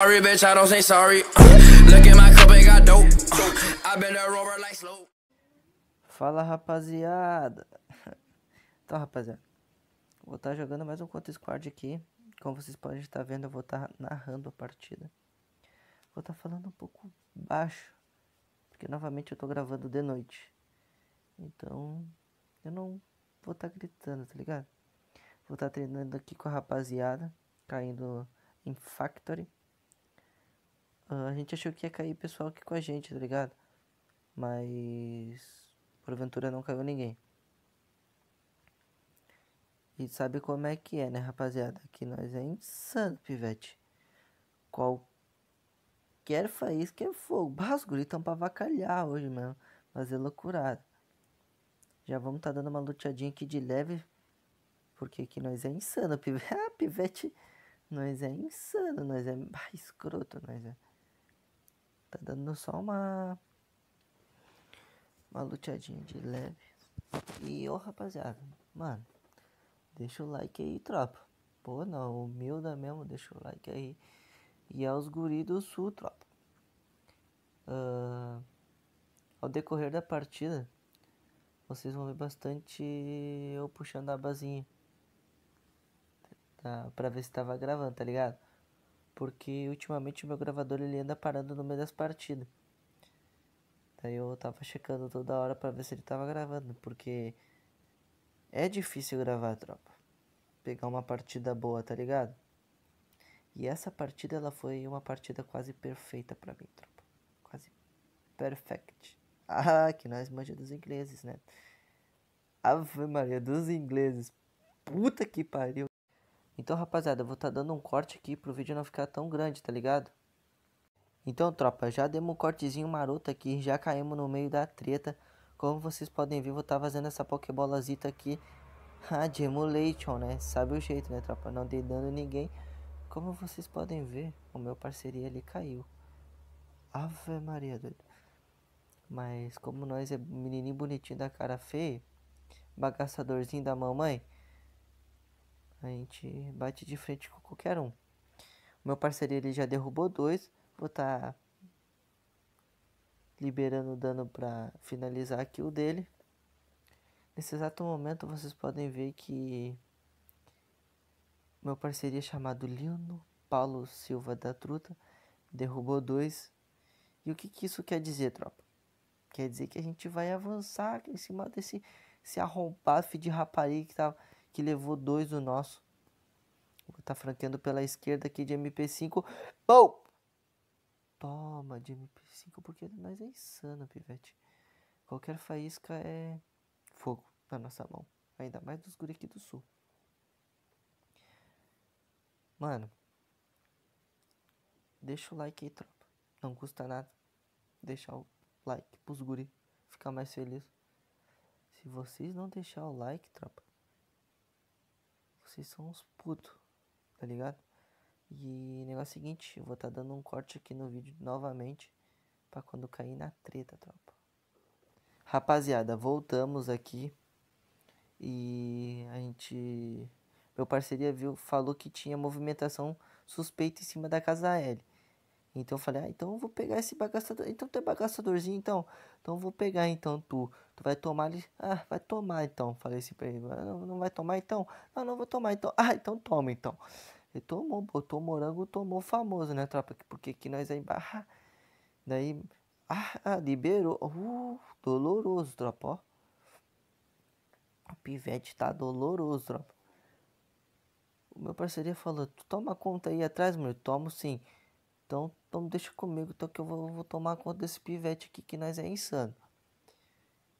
Sorry, bitch, I don't say sorry. Look at my cup and got dope. I been a rover like slow. Fala rapaziada! Então rapaziada, vou estar jogando mais um Contra Squad aqui. Como vocês podem estar vendo, eu vou estar narrando a partida. Vou estar falando um pouco baixo, porque novamente eu estou gravando de noite. Então, eu não vou estar gritando, tá ligado? Vou estar treinando aqui com a rapaziada, caindo em Factory. Uh, a gente achou que ia cair pessoal aqui com a gente, tá ligado? Mas porventura não caiu ninguém. E sabe como é que é, né, rapaziada? Que nós é insano, pivete. Qualquer faísca é fogo. Bah, os guris pra avacalhar hoje mesmo. Fazer loucurada. Já vamos tá dando uma luteadinha aqui de leve. Porque aqui nós é insano, pivete. Ah, pivete. Nós é insano, nós é bah, escroto, nós é. Tá dando só uma. Uma luteadinha de leve. E, ô rapaziada, mano. Deixa o like aí, tropa. Pô, não, humilda mesmo, deixa o like aí. E aos guri do sul, tropa. Uh, ao decorrer da partida, vocês vão ver bastante eu puxando a bazinha. Tá, pra ver se tava gravando, tá ligado? Porque ultimamente o meu gravador ele anda parando no meio das partidas. Daí eu tava checando toda hora pra ver se ele tava gravando, porque é difícil gravar, tropa. Pegar uma partida boa, tá ligado? E essa partida ela foi uma partida quase perfeita pra mim, tropa. Quase perfect. Ah, que nós manja dos ingleses, né? Ave Maria, dos ingleses. Puta que pariu. Então, rapaziada, eu vou estar tá dando um corte aqui pro vídeo não ficar tão grande, tá ligado? Então, tropa, já demos um cortezinho maroto aqui, já caímos no meio da treta. Como vocês podem ver, vou estar tá fazendo essa pokébolazita aqui ah, de emulation, né? Sabe o jeito, né, tropa? Não dei dano ninguém. Como vocês podem ver, o meu parceria ali caiu. Ave Maria, doido. Mas como nós é menininho bonitinho da cara feia, bagaçadorzinho da mamãe, a gente bate de frente com qualquer um. O meu parceiro ele já derrubou dois. Vou estar tá liberando dano para finalizar aqui o dele. Nesse exato momento vocês podem ver que meu parceria chamado Lino Paulo Silva da Truta derrubou dois. E o que, que isso quer dizer, tropa? Quer dizer que a gente vai avançar em cima desse esse arrombado de rapariga que, tá, que levou dois do nosso. Tá franqueando pela esquerda aqui de MP5. Pou! Toma de MP5, porque nós é insano, pivete. Qualquer faísca é fogo na nossa mão. Ainda mais dos guri aqui do sul. Mano. Deixa o like aí, tropa. Não custa nada. Deixar o like pros guri. Ficar mais feliz. Se vocês não deixar o like, tropa. Vocês são uns putos. Tá ligado? E negócio seguinte, eu vou estar tá dando um corte aqui no vídeo novamente. Pra quando cair na treta, tropa. Rapaziada, voltamos aqui. E a gente. Meu parceria viu, falou que tinha movimentação suspeita em cima da casa L. Então eu falei, ah, então eu vou pegar esse bagaçador. Então tu é bagaçadorzinho, então. Então eu vou pegar então tu. Tu vai tomar ali. Ah, vai tomar então. Falei assim pra ele. Não, não vai tomar então? Não, não vou tomar então. Ah, então toma então. Ele tomou, botou morango, tomou famoso, né, tropa? Porque aqui nós é embarra. Daí. Ah, ah, liberou. Uh, doloroso, tropa, ó. O pivete tá doloroso, tropa. O meu parceria falou, tu toma conta aí atrás, meu. Tomo sim. Então, então deixa comigo, então que eu vou, vou tomar conta desse pivete aqui que nós é insano.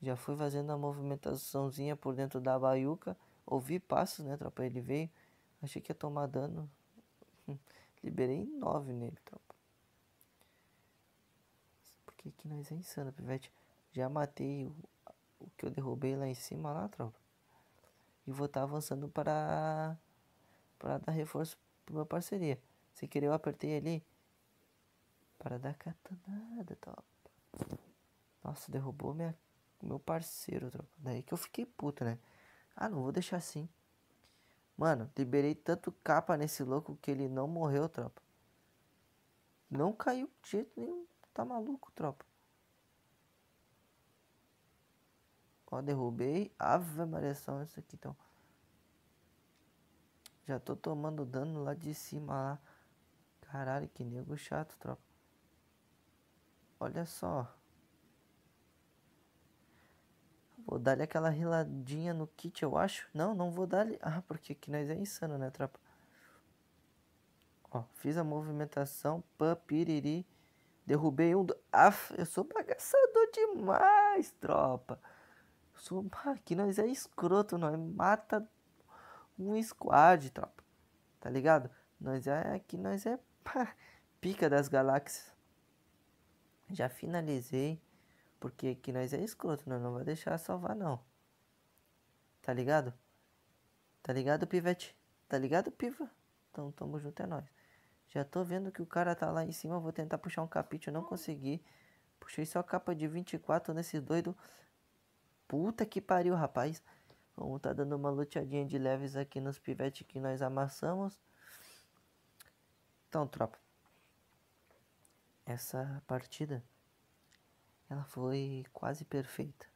Já fui fazendo a movimentaçãozinha por dentro da baiuca. Ouvi passos, né, tropa? Ele veio. Achei que ia tomar dano. Liberei 9 nele, tropa. Porque aqui nós é insano, pivete. Já matei o, o que eu derrubei lá em cima, lá, tropa. E vou estar tá avançando para, para dar reforço para minha parceria. Sem querer eu apertei ali. Para dar catanada, tropa. Nossa, derrubou minha, meu parceiro, tropa. Daí que eu fiquei puto, né? Ah, não vou deixar assim. Mano, liberei tanto capa nesse louco que ele não morreu, tropa. Não caiu de jeito nenhum. Tá maluco, tropa. Ó, derrubei. Ave Maria isso aqui então. Já tô tomando dano lá de cima lá. Caralho, que nego chato, tropa. Olha só. Vou dar-lhe aquela riladinha no kit, eu acho. Não, não vou dar-lhe. Ah, porque aqui nós é insano, né, tropa? Ó, fiz a movimentação. Pã, piriri. Derrubei um. Do... Ah, eu sou bagaçador demais, tropa. Eu sou. Aqui nós é escroto, nós mata um squad, tropa. Tá ligado? Nós é aqui, nós é pica das galáxias. Já finalizei. Porque aqui nós é escroto, nós não vai deixar salvar não. Tá ligado? Tá ligado, pivete? Tá ligado, piva? Então tamo junto, é nóis. Já tô vendo que o cara tá lá em cima. Vou tentar puxar um capítulo. Não consegui. Puxei só capa de 24 nesse doido. Puta que pariu, rapaz. Vamos tá dando uma luteadinha de leves aqui nos pivetes que nós amassamos. Então, tropa. Essa partida. Ela foi quase perfeita.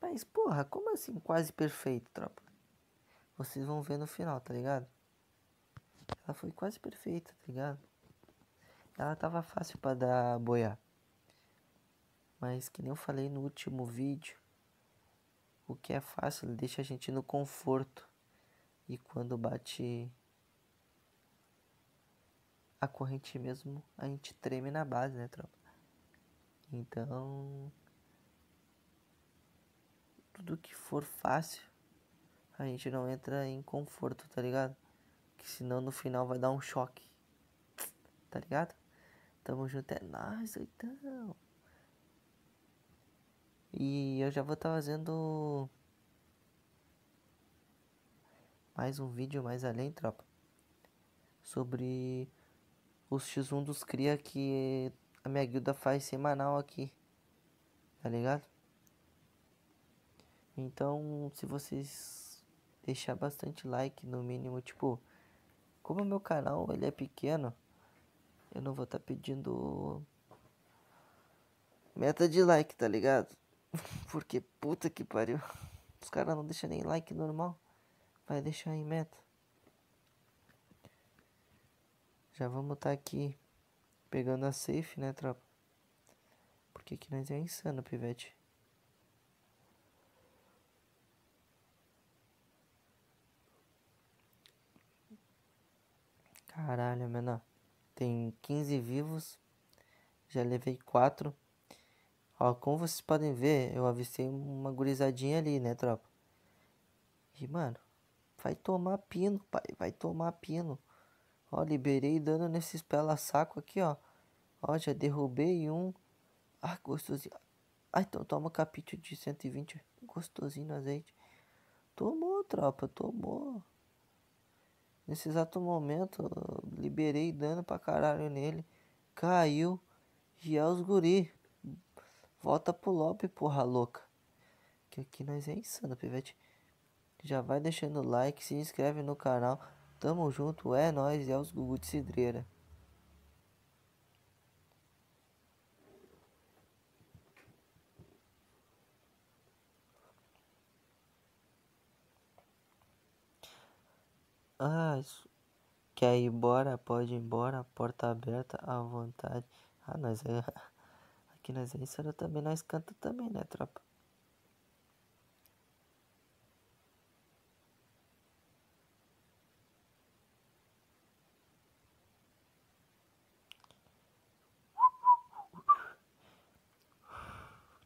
Mas, porra, como assim quase perfeita, tropa? Vocês vão ver no final, tá ligado? Ela foi quase perfeita, tá ligado? Ela tava fácil para dar boiar. Mas que nem eu falei no último vídeo, o que é fácil deixa a gente no conforto. E quando bate a corrente mesmo, a gente treme na base, né, tropa? Então, tudo que for fácil, a gente não entra em conforto, tá ligado? Que senão no final vai dar um choque. Tá ligado? Tamo junto, é nóis, então. E eu já vou estar tá fazendo mais um vídeo mais além, tropa. Sobre os X1 dos cria que a minha guilda faz semanal aqui. Tá ligado? Então, se vocês deixar bastante like, no mínimo, tipo, como meu canal ele é pequeno, eu não vou estar tá pedindo meta de like, tá ligado? Porque puta que pariu. Os caras não deixam nem like normal. Vai deixar em meta. Já vamos estar tá aqui pegando a safe, né, tropa? Porque aqui nós é insano, pivete. Caralho, menor. Tem 15 vivos. Já levei 4. Ó, como vocês podem ver, eu avistei uma gurizadinha ali, né, tropa? E, mano, vai tomar pino, pai. Vai tomar pino. Ó, liberei dano nesses pela saco aqui, ó. Ó, já derrubei um. Ah, gostosinho. Ah, então toma capítulo de 120. Gostosinho no azeite. Tomou, tropa, tomou. Nesse exato momento, liberei dano pra caralho nele. Caiu. E é os guri. Volta pro lobby, porra louca. Que aqui nós é insano, pivete. Já vai deixando o like, se inscreve no canal. Tamo junto, é nós e é os Gugu de Cidreira. Ah, isso. Quer ir embora? Pode ir embora. Porta aberta à vontade. Ah, nós é. Aqui nós é insano também. Nós canta também, né, tropa?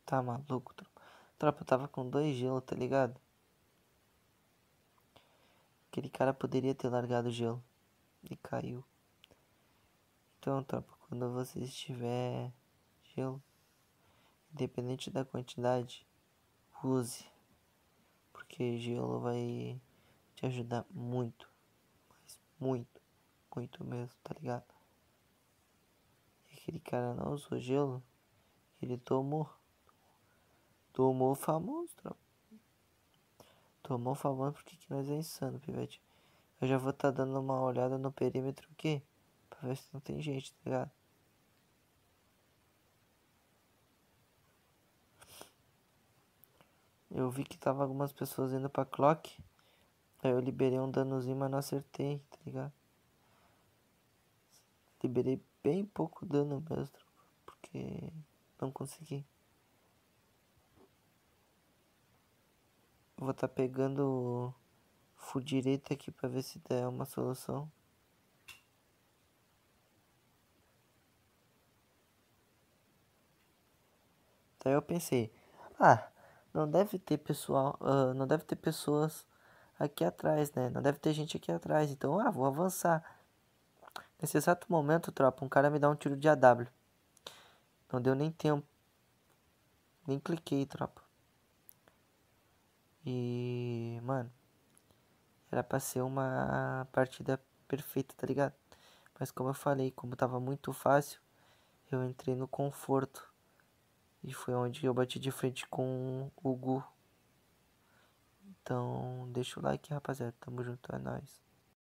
Tá maluco, tropa? Tropa, tava com dois gelo, tá ligado? Aquele cara poderia ter largado o gelo e caiu. Então, tropa, quando você estiver gelo, independente da quantidade, use. Porque gelo vai te ajudar muito. Mas muito, muito mesmo, tá ligado? E aquele cara não usou gelo, ele tomou. Tomou famoso, tropa. Tomou favor porque que nós é insano, pivete. Eu já vou estar tá dando uma olhada no perímetro aqui. Pra ver se não tem gente, tá ligado? Eu vi que tava algumas pessoas indo pra clock. Aí eu liberei um danozinho, mas não acertei, tá ligado? Liberei bem pouco dano mesmo, porque não consegui. Vou estar tá pegando full direito aqui pra ver se der uma solução. Daí eu pensei, ah, não deve ter pessoal, uh, não deve ter pessoas aqui atrás, né? Não deve ter gente aqui atrás, então, ah, vou avançar. Nesse exato momento, tropa, um cara me dá um tiro de AW. Não deu nem tempo. Nem cliquei, tropa. E, mano, era pra ser uma partida perfeita, tá ligado? Mas como eu falei, como tava muito fácil, eu entrei no conforto. E foi onde eu bati de frente com o Gu. Então, deixa o like, rapaziada. Tamo junto, é nóis.